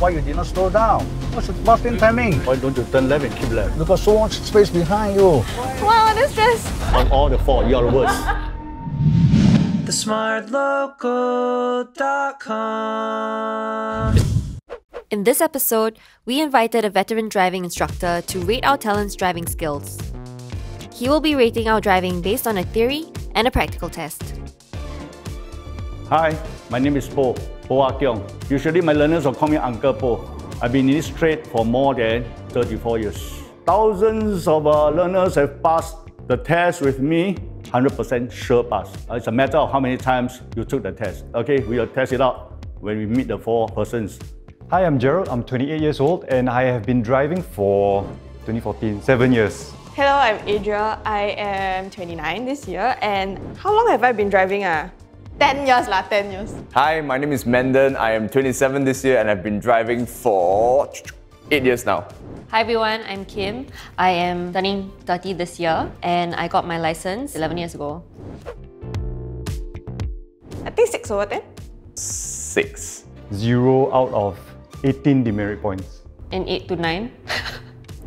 why you did not slow down. What's the bus timing? Why don't you turn left and keep left? You got so much space behind you. Wow, that's just. On all the four, you're the worst. TheSmartLocal.com. In this episode, we invited a veteran driving instructor to rate our talent's driving skills. He will be rating our driving based on a theory and a practical test. Hi, my name is Poh, Poh Ah Kiong. Usually my learners will call me Uncle Poh. I've been in this trade for more than 34 years. Thousands of uh, learners have passed the test with me, 100% sure pass. Uh, It's a matter of how many times you took the test. Okay, we will test it out when we meet the four persons. Hi, I'm Jereld. I'm 28 years old and I have been driving for 2014, seven years. Hello, I'm Adria. I am 29 this year. And how long have I been driving? Ah, 10 years lah, 10 years. Hi, my name is Mandon. I am 27 this year and I've been driving for 8 years now. Hi everyone, I'm Kim. I am turning 30 this year and I got my license 11 years ago. I think 6 over 10. 6. Zero out of 18 demerit points. And 8 to 9.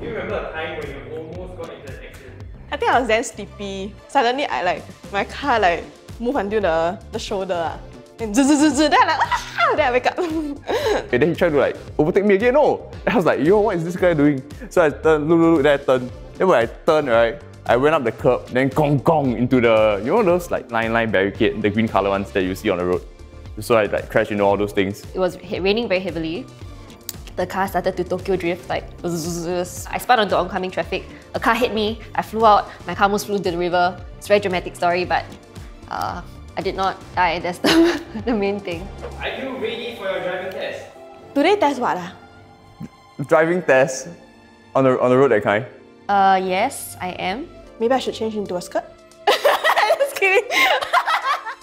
Do you remember a time when you almost got into an accident? I think I was then sleepy. Suddenly, I like, my car like move until the, the shoulder. ah. And zzz, zzz, zzz, then I like, ah, then I wake up. And then he tried to like overtake me again. No. And I was like, yo, what is this guy doing? So I turned, look, look, look, then I turned. Then when I turned, right, I went up the curb, then gong gong into the, you know those like line line barricade, the green color ones that you see on the road. So I like crashed into all those things. It was raining very heavily. The car started to Tokyo drift like zzz. I spun onto oncoming traffic. A car hit me. I flew out. My car almost flew into the river. It's a very dramatic story, but uh, I did not die. That's the, the main thing. Are you ready for your driving test? Today test what? Ah? Driving test on the, on the road that kind. Uh, yes, I am. Maybe I should change into a skirt? Just kidding.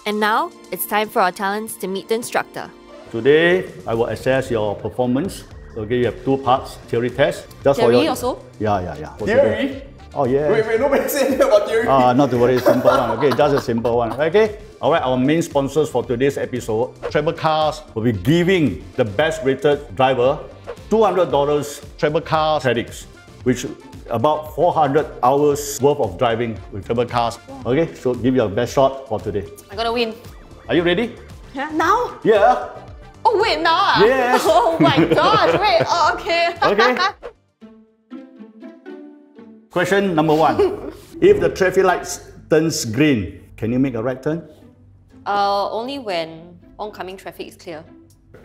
And now it's time for our talents to meet the instructor. Today, I will assess your performance. Okay, you have two parts, theory test. Just for Theory your, also? Yeah, yeah, yeah. Theory? today. Oh, yeah. Wait, wait, nobody said anything about theory. Ah, not to worry, simple one. Okay, just a simple one. Okay. All right. Our main sponsors for today's episode, Tribecars, will be giving the best rated driver $200 Travel Car credits, which about 400 hours worth of driving with Tribecars. Okay. So give your best shot for today. I'm gonna win. Are you ready? Yeah, now? Yeah. Oh, wait, now? Yes. Oh my gosh, wait. Oh, okay. Okay. Question number one. if the traffic lights turns green, can you make a right turn? Uh, only when oncoming traffic is clear.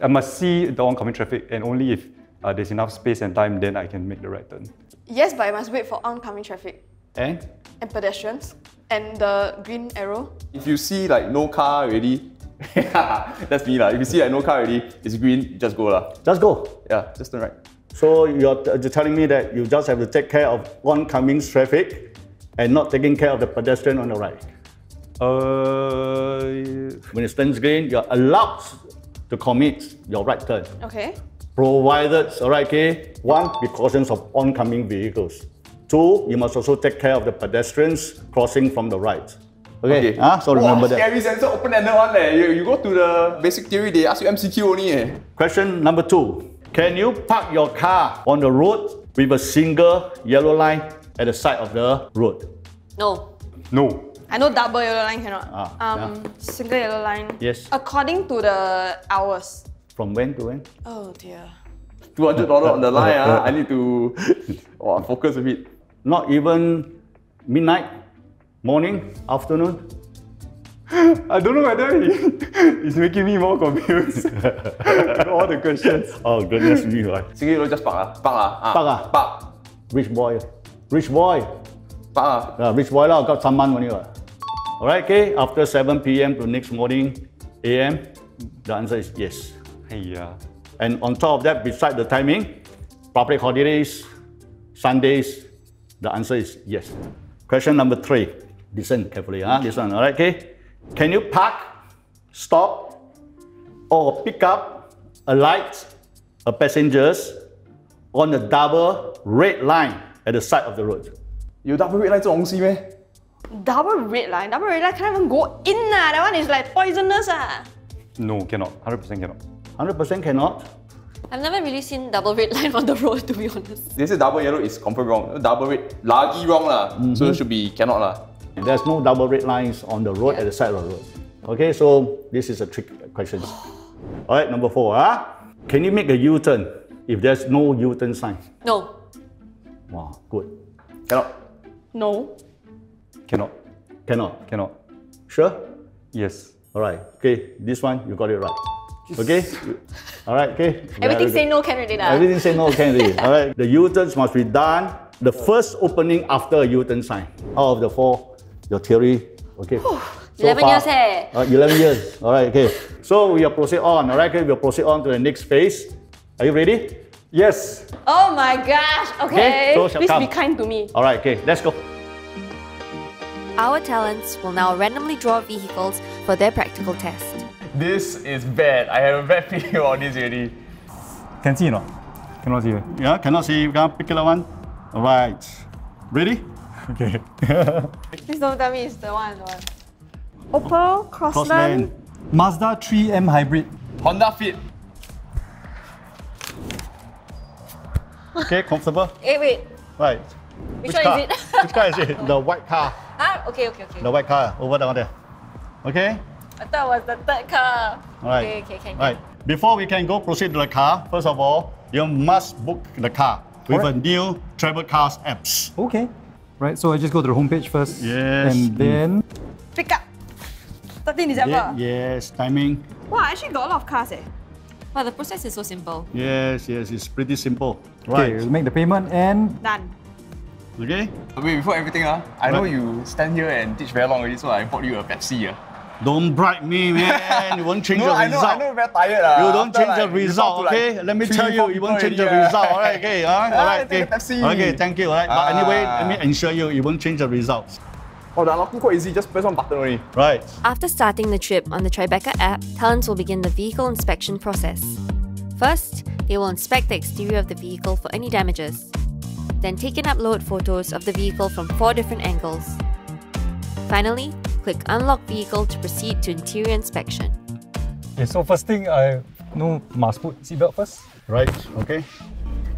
I must see the oncoming traffic and only if uh, there's enough space and time, then I can make the right turn. yes, but I must wait for oncoming traffic And and pedestrians and the green arrow. If you see like no car already, that's me lah. If you see like no car already, it's green, just go lah. just go. Yeah, just turn right. So you're, you're telling me that you just have to take care of oncoming traffic and not taking care of the pedestrian on the right. Uh, When it turns green, you're allowed to commit your right turn, Okay. provided, all right, okay, one, precautions of oncoming vehicles. Two, you must also take care of the pedestrians crossing from the right. Okay, ah, so remember that. Scary sensor open-ended one leh. You, you go to the basic theory, they ask you MCQ only eh. Question number two. Can you park your car on the road with a single yellow line at the side of the road? No. no. I know double yellow line cannot. Ah, um, single yellow line. Yes. According to the hours. From when to when? Oh dear. $200 on the line ah. I need to oh, focus a bit. Not even midnight, morning, afternoon. I don't know whether he, he's making me more confused. All the questions. Oh goodness me, right. Single yellow just park ah. Park ah. ah. Park ah? Park. Rich boy. Rich boy. Park ah. Yeah, rich boy lah, got someone only. Right? Alright, okay. After 7 p.m. to next morning, a.m., the answer is yes. Hey, yeah. And on top of that, beside the timing, public holidays, Sundays, the answer is yes. Question number three. Listen carefully, huh? This one, alright, okay? Can you park, stop, or pick up a light, a passengers on a double red line at the side of the road? 有 double red line 这种东西咩？ Double red line. Double red line can't even go in ah. That one is like poisonous ah. No, cannot. 100% cannot. 100% cannot. I've never really seen double red line on the road, to be honest. This is double yellow is confirm wrong. Double red, lagi wrong lah. So it should be cannot lah. And there's no double red lines on the road at the side of the road. Okay, so this is a trick question. All right, number four. Huh? Can you make a U-turn if there's no U-turn sign? No. Wow, good. Cannot. No. Cannot. Cannot. Cannot. Sure? Yes. All right. Okay, this one you got it right. Okay. All right. Okay. Everything say no can already lah. Everything say no can already. All right. The U-turns must be done. The first opening after a U-turn sign. Out of the four, your theory. Okay. So 11 far- years eh. Uh, 11 years. All right. Okay. So we will proceed on. All right. Okay. We'll proceed on to the next phase. Are you ready? Yes. Oh my gosh. Okay. so shall Please come. be kind to me. All right. Okay. Let's go. Our talents will now randomly draw vehicles for their practical test. This is bad. I have a bad feeling about this already. Can see or not? Cannot see. Yeah. Cannot see. You can pick it one. All right. Ready? Okay. Please don't tell me it's the one. The one. Opel Crossland. Crossland. Mazda 3M Hybrid. Honda Fit. Okay. Comfortable. Eh, wait. Right. Which, one car? is it? Which car is it? The white car. ah, okay, okay, okay. The white car over down there. Okay. I thought it was the third car. All right. Okay, okay, okay. Right. Before we can go proceed to the car, first of all, you must book the car with Alright. a new Tribecars apps. Okay. Right, so I just go to the homepage first. Yes. And then Pick up. 13 December. Ye- yes, timing. Wow, actually got a lot of cars eh. Wow, the process is so simple. Yes, yes, it's pretty simple. okay, Right. we'll make the payment and Done. Okay. Wait, before everything, ah, I know you stand here and teach very long already, so I bought you a Pepsi. Ah. Don't bribe me, man. you won't change No, the I know, result. I know, very tired. ah. You don't change the like, you result, talk to, like, okay? Let me tell you, you won't change the already, ah. result. All right, okay, huh? Ah, all right, take okay. Okay, thank you. All right, but anyway, let me Ah. ensure you, you won't change the results. Oh, the unlocking quite easy. Just press one button only. Right. After starting the trip on the Tribecar app, talents will begin the vehicle inspection process. First, they will inspect the exterior of the vehicle for any damages. Then take and upload photos of the vehicle from four different angles. Finally, click Unlock Vehicle to proceed to interior inspection. Okay, so first thing I no must put seatbelt first. Right. Okay.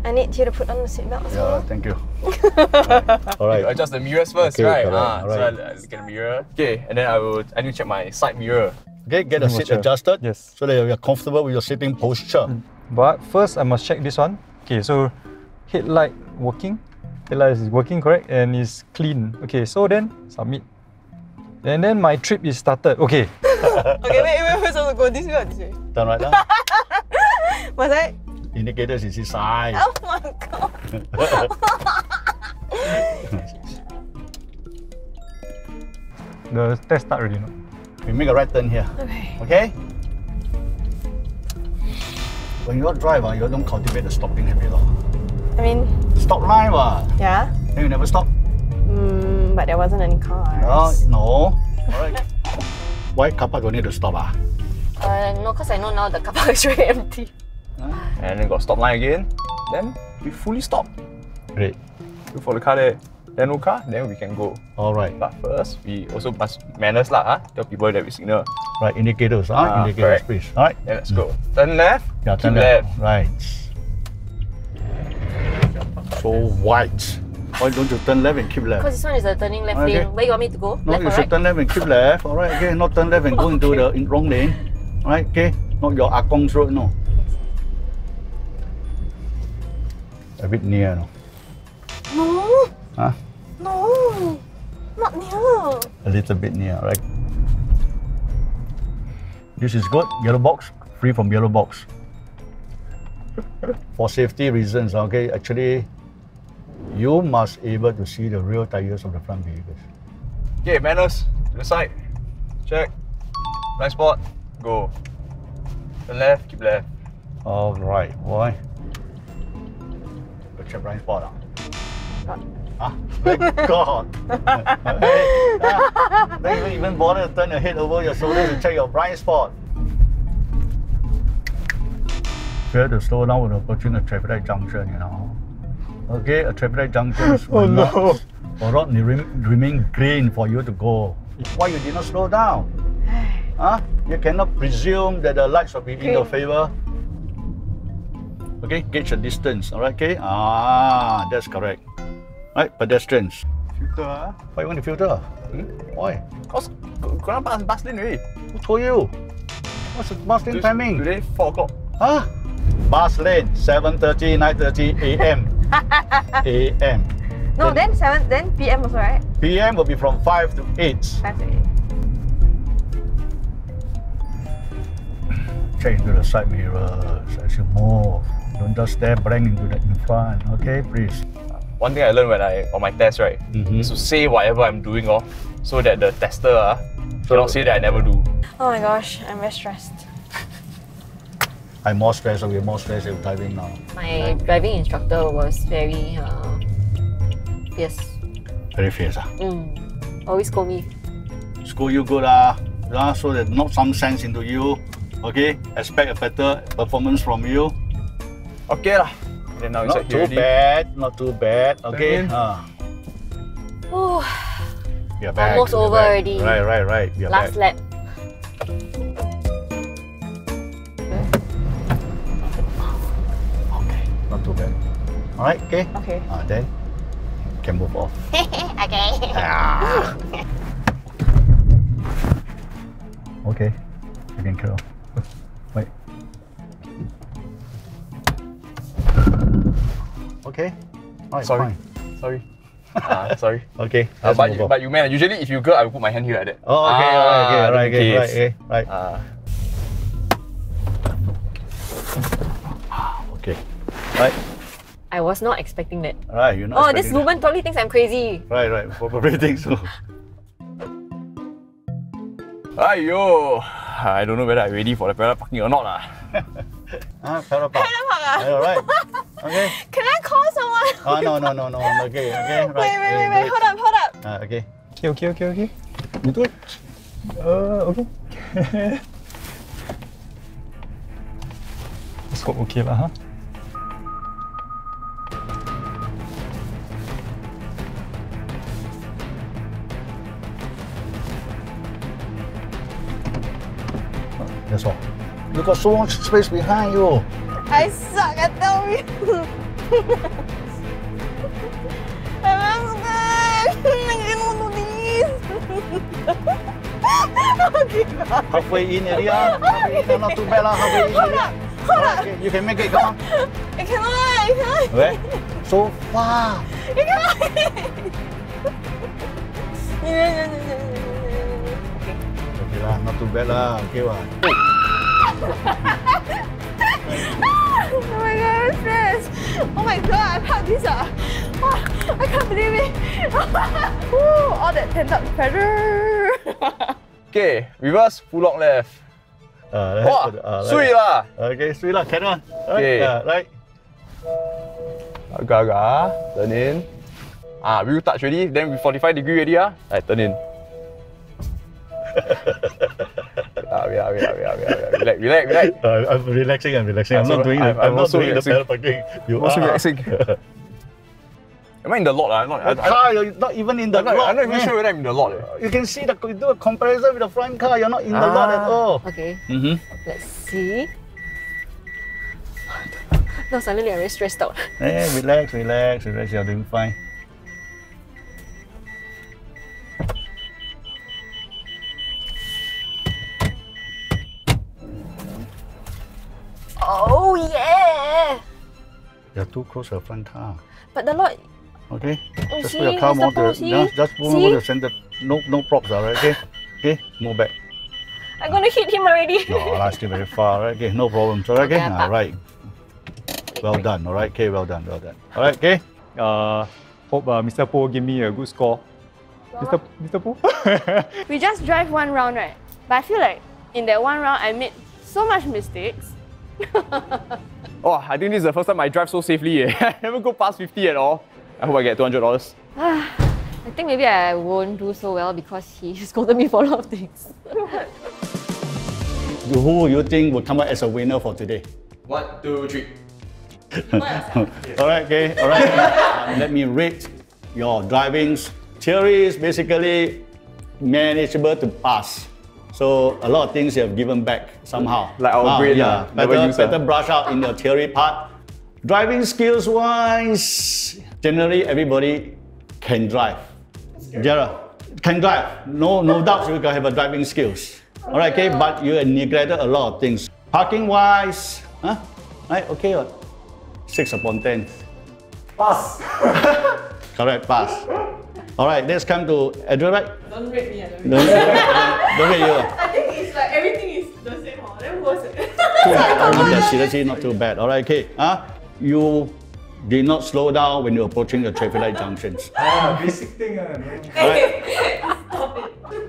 I need you to put on the seatbelt as Yeah. well. Thank you. right. All You right. adjust the mirrors first, Okay, right? correct, Ah, so I, alright. I look at the mirror. Okay, and then I will I need to check my side mirror. Okay. Get the seat adjusted. Yes. So that you're comfortable with your sitting posture. But first I must check this one. Okay, so headlight working. Headlight is working correct and is clean. Okay, so then submit. And then my trip is started. Okay. Okay, wait, wait, wait, supposed to go this way or this way? Turn right now. Must I? Indicators is inside. Oh my god. The test start already, no? We make a right turn here. Okay. Okay? When you drive, ah, you don't cultivate the stopping habit. lor. I mean, Stop line, what? yeah. Then you never stop. But there wasn't any cars. No, no. Alright. Why car park don't need to stop? Ah? Uh, no, because I know now the car park is very empty. And then got stop line again. Then we fully stop. Great. Look for the car there. Then no car, then we can go. Alright. But first, we also must manners lah. Huh? Tell people that we signal. Right, indicators. Ah, Ah, indicators, correct. please. Alright. Then let's go. Turn left. Yeah, turn left. left. Right. So white. Why don't you turn left and keep left? Because this one is a turning left Okay. lane. Where you want me to go? No, left you should right? turn left and keep left. All right, okay. Not turn left and go into the in wrong lane. All right, okay. Not your ah Akong's road, no. A bit near, no. No, Huh? no, not near. A little bit near, right? This is good. Yellow box, free from yellow box. For safety reasons, okay. Actually, you must able to see the real tires of the front vehicles. Okay, manners. To the side. Check. Blind spot. Go. Turn left. Keep left. All right, why? Go check blind spot. Ah. Ah, thank God. hey, ah, don't even bother to turn your head over your shoulder to check your blind spot. You have to slow down when approaching a traffic light junction, you know. Okay, a traffic light junction will, not, will not remain, remain green for you to go. Why you did not slow down? Huh? You cannot presume that the lights will be in your favor. Okay, gauge the distance. All right, okay. Ah, that's correct. Right, pedestrians. Filter ah. Why you want to filter? Hmm? Why? Cause kau bus bus lane already. Who told you? What's the bus lane timing? Today four o'clock. Huh? Bus lane 7:30, 9:30 a.m. a.m. No, then seven, then PM also, right? PM will be from 5 to 8. Five to eight. Check into the side mirrors as you move. Don't just stare blank into the in front. Okay, please. One thing I learned when I on my test right Mhm. is to say whatever I'm doing off so that the tester ah cannot say that I never do. Oh my gosh, I'm very stressed. I'm more stressed. We're more stressed with driving now. My driving instructor was very uh, fierce. Very fierce. Ah. Mm. Always scold me. School you good ah, ah, so that knock some sense into you. Okay, expect a better performance from you. Okay lah. Then now Not too here already. bad, not too bad. Okay. in. You're back. Almost we are over back. already. Right, right, right. We are last back. lap. All right, okay. Okay. Ah, then can move off. okay. Ah. okay, you can kill. Wait. Okay. All right, Sorry. fine. Sorry. Ah, sorry. Okay. Uh, but, you, but you man, usually if you girl, I will put my hand here like that. Oh, okay, all right, okay, Ah, all right, in okay, right, okay, right. Ah. Okay. Right, I was not expecting that. right. You're not. Oh, this expecting that. woman totally thinks I'm crazy. Right, right. Probably think so. Aiyo, I don't know whether I'm ready for the parallel parking or not lah. ah, parallel park. ah. All right. Okay. Can I call someone? Oh no no no no. Okay okay. Right. wait, wait, wait, wait, hold up, hold up. Ah, okay. Okay, okay, okay, okay. You do it. Uh, okay. Scope okay lah, huh? You got so much space behind you. I suck, I tell you. I'm scared. I cannot do this. okay, Halfway in already, ah. Halfway in, not too bad lah. Halfway in already. ah. Alright, okay, You can make it. Come on. I cannot, I cannot. Okay. So far. I cannot. okay. Okay lah. Not too bad lah. Okay lah. Oh my god, I'm stressed. Oh my god, I've had this. Uh. Oh, I can't believe it. Woo, all that pent up pressure. Okay, reverse, full lock left. Uh, Wah, uh, sweet lah. Okay, sweet lah. Carry on. Alright, Okay. yeah, right. Agak-agak, turn in. Ah, wheel touch already, then we 45 degree already ah. I turn in. ah, wait, ah, wait, ah, wait, ah, wait, ah, wait, ah. relax, relax, relax. Uh, I'm relaxing. I'm relaxing. I'm, I'm not so- doing. I'm- the, I'm, I'm not also doing the relaxing. pedal parking. You I'm also are. relaxing. Am I in the lot ah? I'm not, I, The I, car, you're not even in the I'm not, lot. I'm not even man. sure whether I'm in the lot. Eh. You can see the you do a comparison with the front car. You're not in the lot at Ah. all. Okay, Mm-hmm. let's see. No, suddenly I'm very stressed out. Hey, relax, relax, relax. You're doing fine. Too close to the front car. But the lot, Okay. Oh, just see, put your car Mr. more to Paul, just, just move See? over to the center. No no props, alright. Okay. Okay. Move back. I'm gonna hit him already. No, that's still very far. Alright. Okay. No problems. Alright. Okay. Okay, Alright. Well done. Alright. Okay. Well done. Well done. Alright. Okay. Uh, hope uh, Mr. Poh give me a good score. Mr. Mr. Poh? we just drive one round, right? But I feel like in that one round, I made so much mistakes. Oh, I think this is the first time I drive so safely. Eh. I never go past 50 at all. I hope I get $200. I think maybe I won't do so well because he scolded me for a lot of things. Who you think will come out as a winner for today? One, two, three. all right, okay, all right. Uh, let me rate your drivings. Theory is basically manageable to pass. So a lot of things you have given back somehow. Like our Ah, brain yeah. lah, Better, use ah. better brush out in your theory part. Driving skills wise, generally everybody can drive. Jereld, can drive. No, no doubt you can have a driving skills. All right, okay, but you neglected a lot of things. Parking wise, huh? Right, okay, what? Six upon ten. Pass. Correct, pass. All right, let's come to Edward, right? Don't rate me, I don't Don't, don't get you. I think it's like everything is the same, huh? Then worse. Oh, that's seriously not too bad. All right, okay. Huh? You did not slow down when you're approaching the traffic light junctions. Ah, basic thing. ah, no. All right?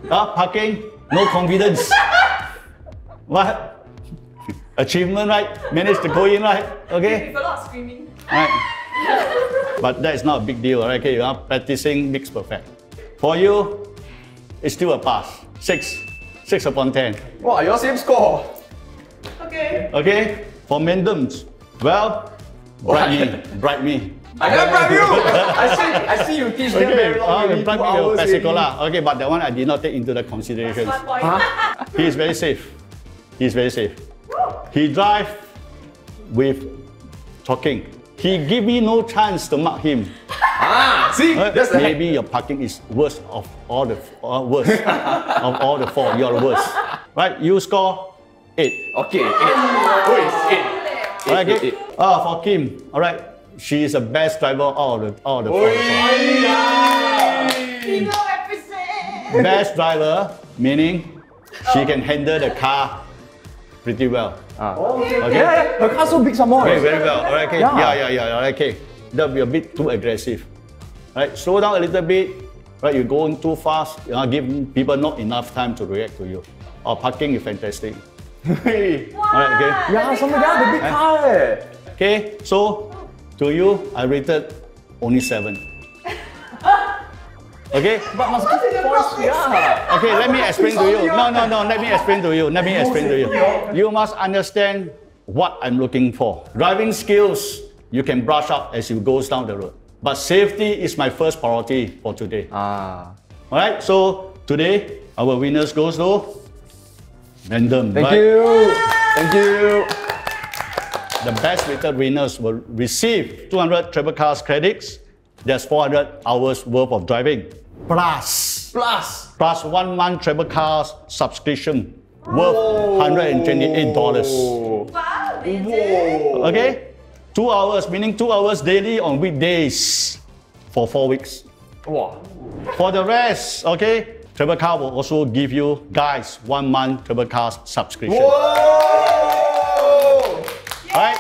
Huh? Parking, no confidence. What? Achievement, right? Managed to go in, right? Okay? With a lot of screaming. Right. But that is not a big deal, all right? Okay, you are practicing makes perfect. For you, it's still a pass. Six. Six upon ten. Wow, your same score. Okay. Okay? For Mendems, well, bribe me. Bribe me. I never bribe you. I see, I see you teach them Okay, very long. uh, already, bribe two me your hours. Pesicola. Okay, but that one I did not take into the consideration. One point. He is very safe. He is very safe. He drive with talking. He give me no chance to mark him. Ah, see, Uh, that's. Maybe your parking is worst of all the uh, worst of all the four. You're the worst. Right? You score eight. Okay, eight. Wait, eight. All right, eight, okay. eight. Ah, for Kim. All right. She is the best driver out of the all the four. Female represent. Best driver meaning she can handle the car pretty well. Okay. Yeah, yeah, her car so big some more. Very, very well. All right, okay. Yeah. Yeah, yeah, yeah. All right, okay. That'll be a bit too aggressive. Right, slow down a little bit. Right, you're going too fast. You know, give people not enough time to react to you. Or parking is fantastic. Hey. All right, okay. Yeah, some yeah, the big car. Eh. Okay, so to you, I rated only seven. Okay? But must give it points, yeah. Okay, let me explain to you. No, no, no, let me explain to you. Let me explain to you. You must understand what I'm looking for. Driving skills, you can brush up as you goes down the road. But safety is my first priority for today. Ah. Alright, so today our winners goes to random. Thank right? you. Thank you. The best rated winners will receive 200 Tribecars credits. That's 400 hours worth of driving. Plus, Plus. plus one month Tribecars subscription worth $128. Wow, amazing. Okay? Two hours, meaning two hours daily on weekdays for four weeks. Wow. For the rest, okay, Tribecar will also give you guys one month Tribecars subscription. Whoa! Alright?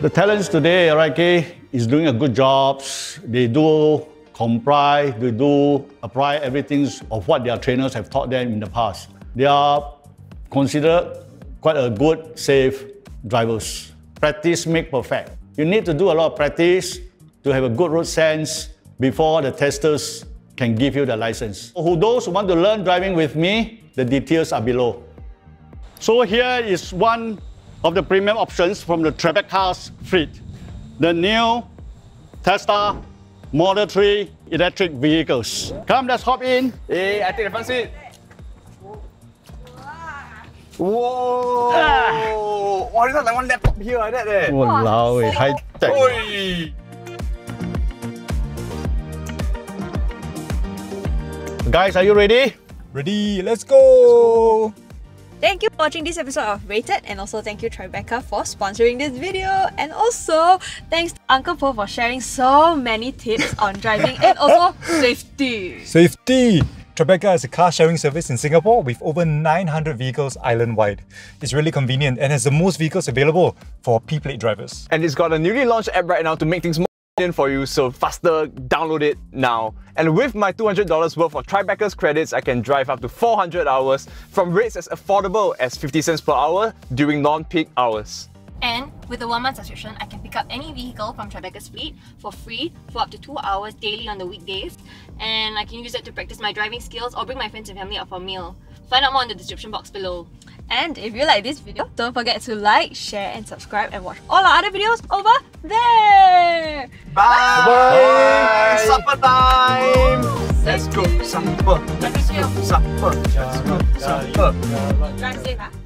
The talents today, alright, okay, is doing a good job. They do comply, they do apply everything of what their trainers have taught them in the past. They are considered quite a good, safe drivers. Practice make perfect. You need to do a lot of practice to have a good road sense before the testers can give you the license. Who those who want to learn driving with me, the details are below. So here is one of the premium options from the Tribecars fleet. The new Tesla Model 3 electric vehicles. Come, let's hop in. Hey, I take the front seat. Whoa! Ah. Wow, this is like one laptop here like that eh. Walao, eh, high tech. Oi! Guys, are you ready? Ready? Let's go! Thank you for watching this episode of Rated and also thank you Tribecar for sponsoring this video and also thanks to Uncle Poh for sharing so many tips on driving and also safety. Safety! Tribecar is a car sharing service in Singapore with over 900 vehicles island wide. It's really convenient and has the most vehicles available for P-plate drivers. And it's got a newly launched app right now to make things more convenient for you, so faster, download it now. And with my $200 worth of Tribecar's credits, I can drive up to 400 hours from rates as affordable as 50 cents per hour during non-peak hours. And with a one month subscription, I can pick up any vehicle from Tribecar's fleet for free for up to two hours daily on the weekdays. And I can use it to practice my driving skills or bring my friends and family out for a meal. Find out more in the description box below. And if you like this video, don't forget to like, share and subscribe and watch all our other videos over there. Bye! Bye! Supper time! Let's go, supper! Let's go, supper! Let's go, supper! Drive safe, ah.